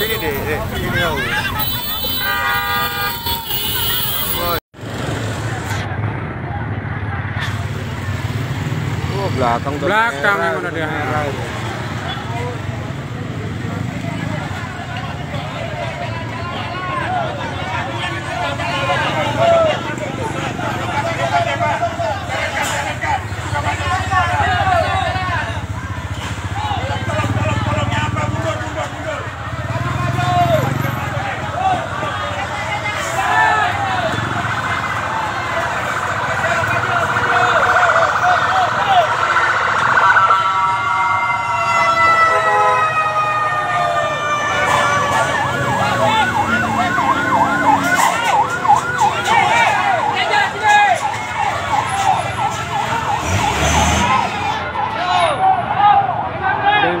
Thế để để để đi đâu rồi. Black tăng tăng này mà nó được.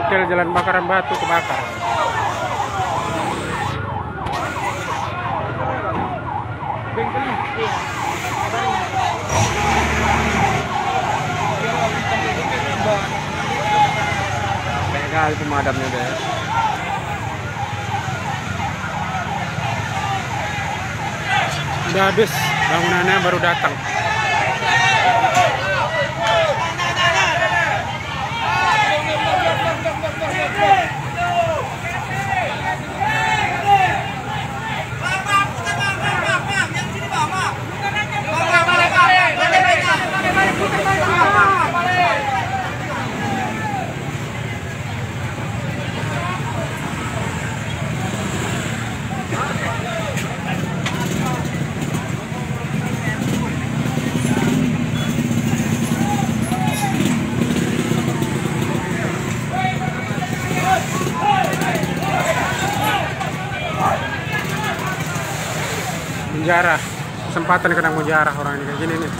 Bengkel Jalan Bakaran Batu kebakar. Kali pemadamnya deh. Udah habis bangunannya baru datang. Penjara. Kesempatan kena penjara orang ini kayak gini nih.